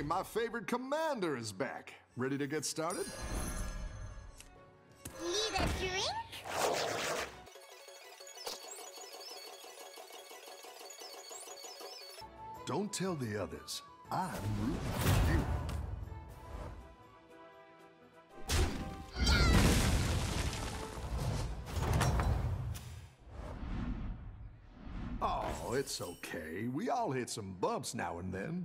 Hey, my favorite commander is back. Ready to get started? Need a drink? Don't tell the others. I'm rooting for you. Oh, it's okay. We all hit some bumps now and then.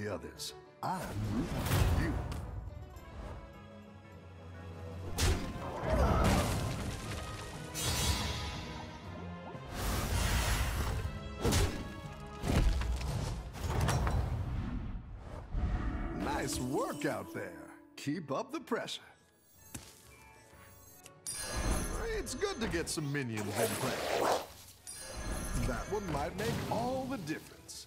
The others. I'm rooting for you. Nice work out there. Keep up the pressure. It's good to get some minions in play. That one might make all the difference.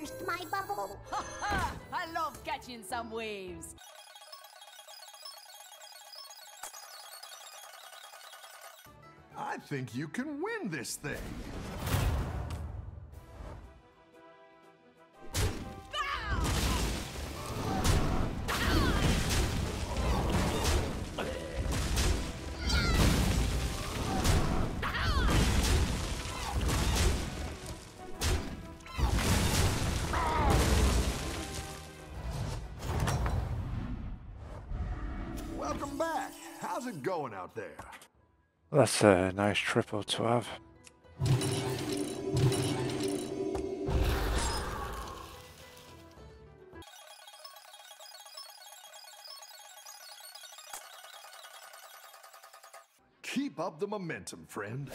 Burst my bubble. I love catching some waves. I think you can win this thing. How's it going out there? That's a nice triple to have. Keep up the momentum, friend.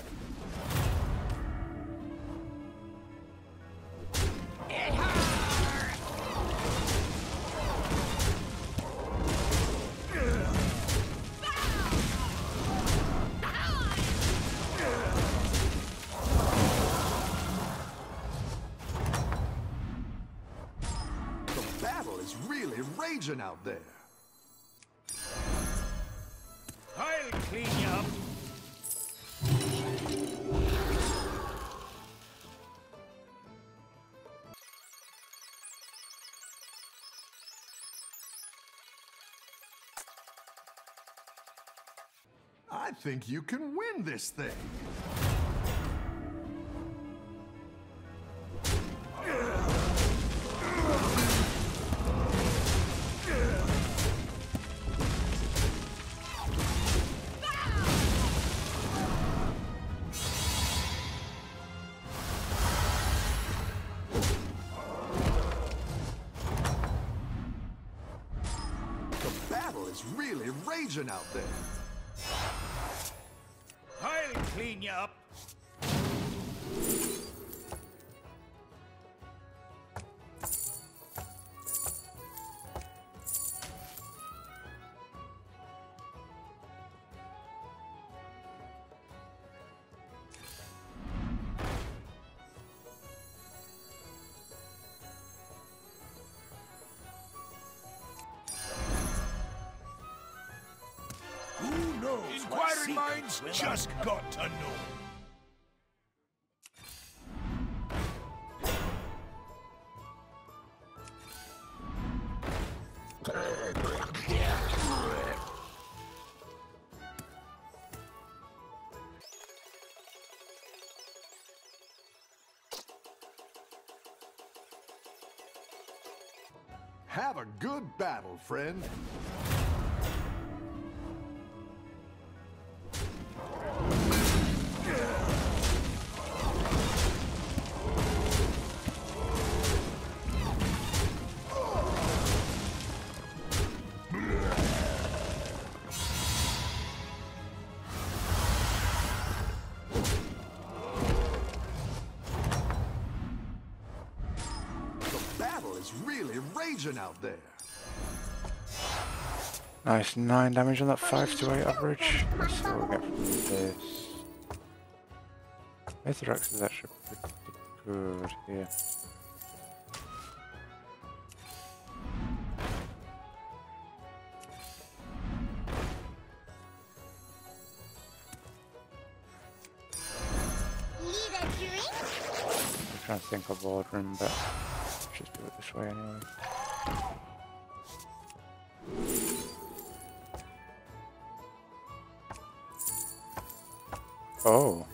Out there. I'll clean you up. I think you can win this thing. Out there. I'll clean you up. Inquiring minds just got to know. Have a good battle, friend. Really out there. Nice, 9 damage on that 5 to 8 average. Let's see what we get from this. Aetherax is actually pretty good here. Need a drink? I'm trying to think of ordering, but let's just do it this way anyway. Oh.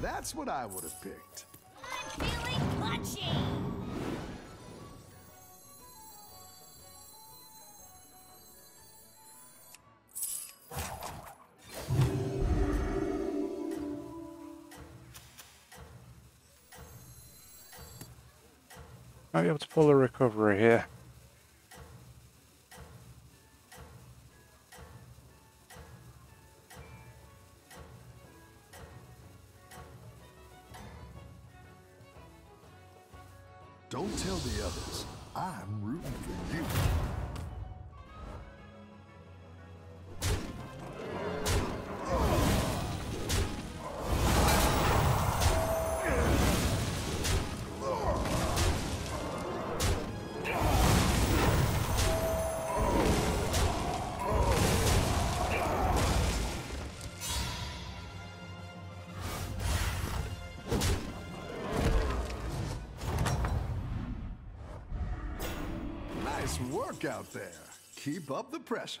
That's what I would have picked. Might be able to pull a recovery here. Don't tell the others. I'm rooting for you. Out there. Keep up the pressure.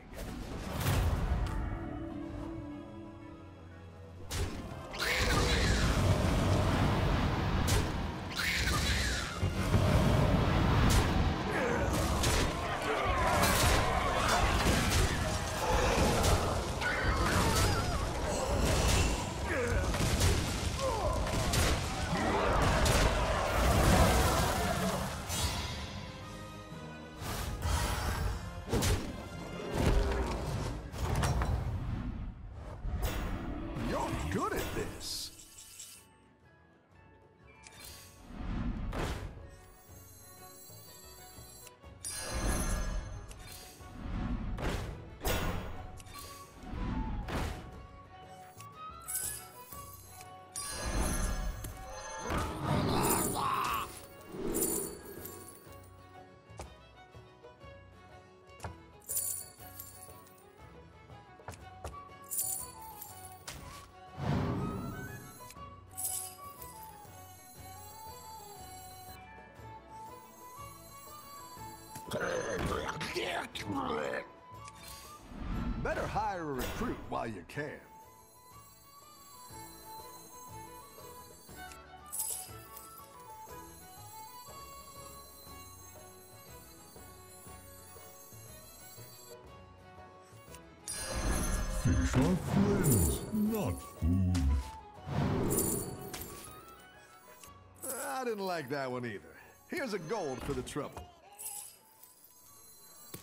Better hire a recruit while you can. Fish are friends, not food. I didn't like that one either. Here's a gold for the trouble.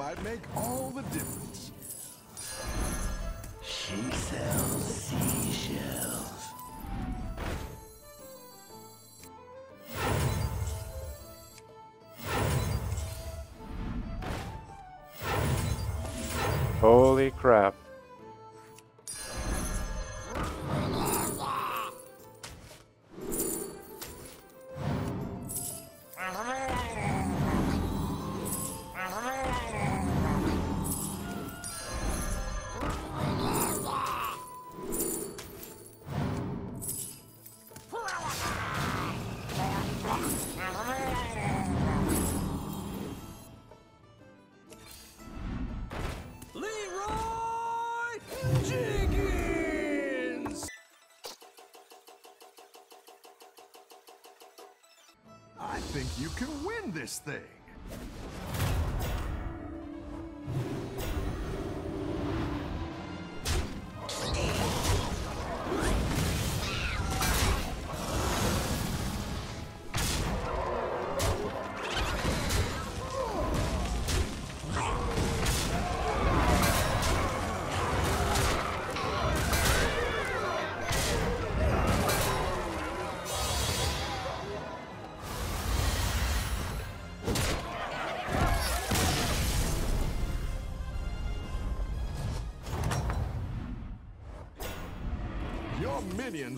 Might make all the difference. She sells seashells. Holy crap. Think you can win this thing.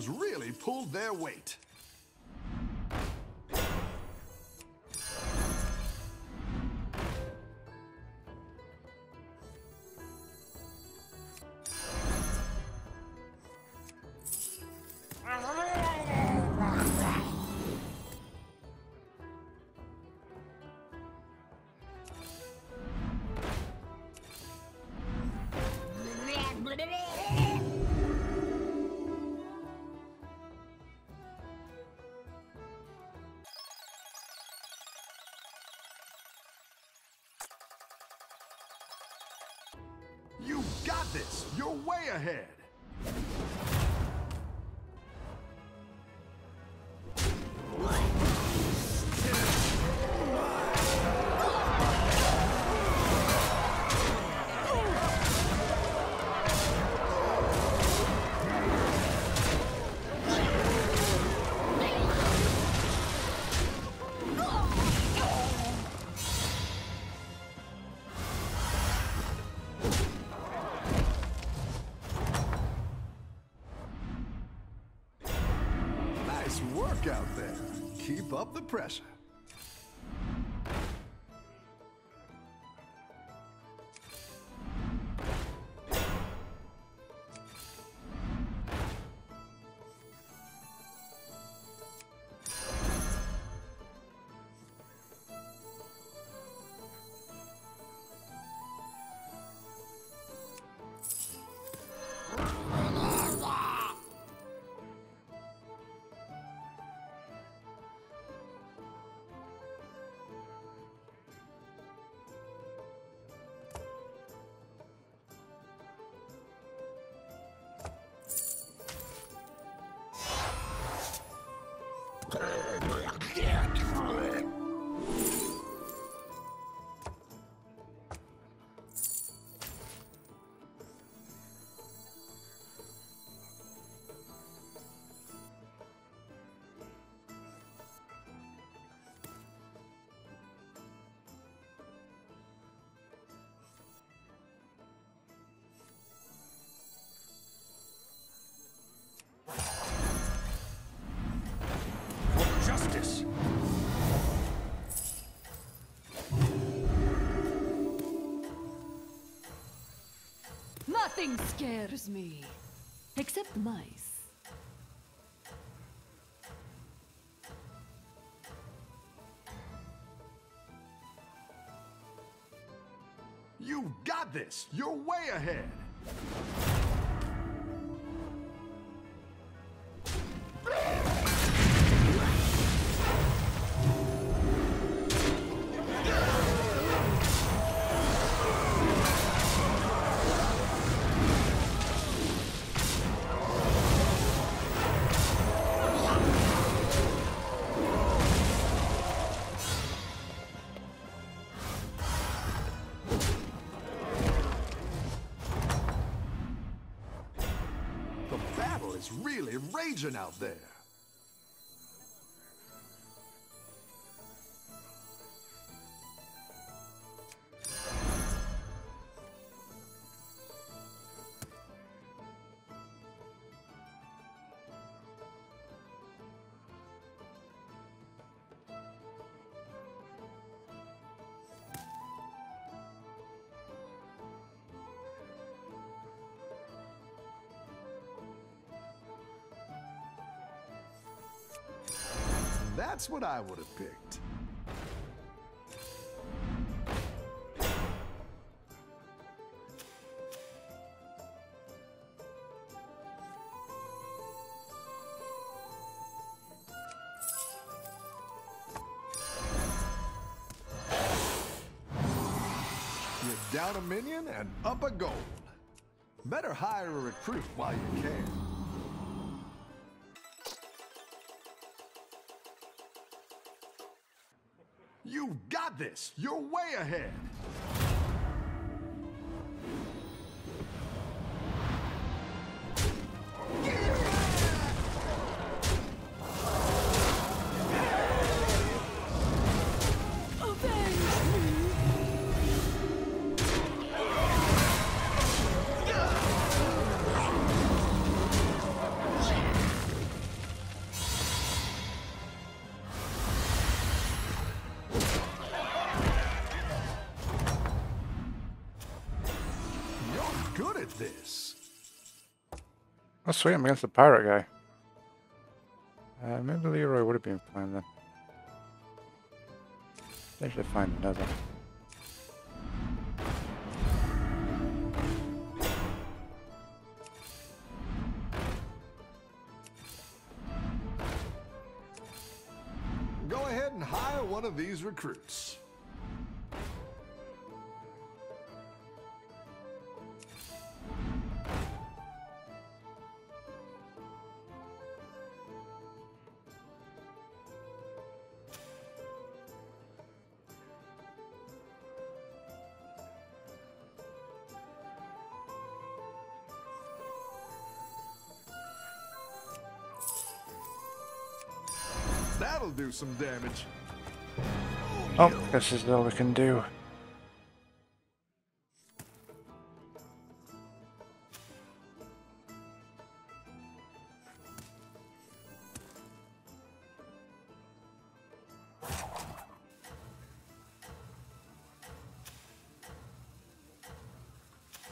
Really pulled their weight. This. You're way ahead. Keep Nothing scares me. Except mice. You've got this. You're way ahead. The battle is really raging out there. That's what I would have picked. Down a minion and up a gold. Better hire a recruit while you can. This. You're way ahead. Sweet, I'm against the pirate guy. Uh, maybe Leeroy would have been fine then. Potentially find another. Go ahead and hire one of these recruits. Some damage. Oh, this is all we can do.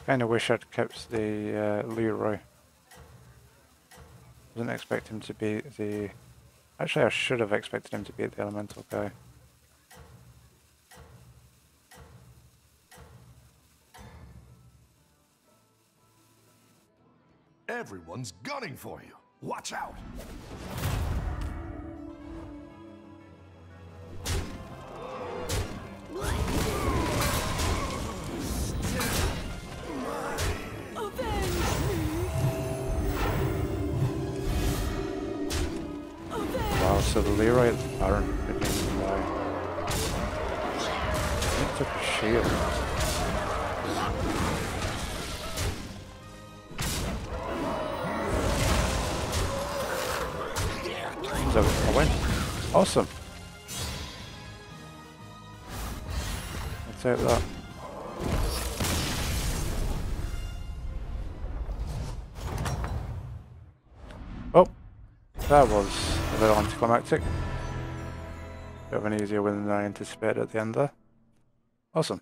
Kinda wish I'd kept the uh, Leeroy. Didn't expect him to be the... Actually, I should have expected him to be the elemental guy. Everyone's gunning for you. Watch out. Leeroy at the Baron begins to die. It took a shield. So I win. Awesome. I'll take that. Oh, that was a little anticlimactic. Bit of an easier win than I anticipated at the end there. Awesome.